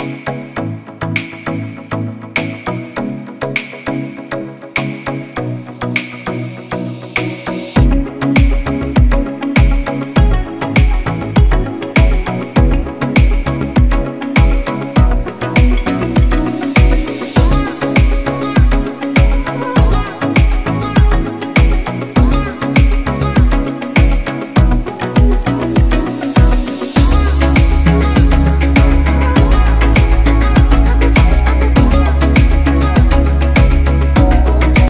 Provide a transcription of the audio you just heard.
Bye.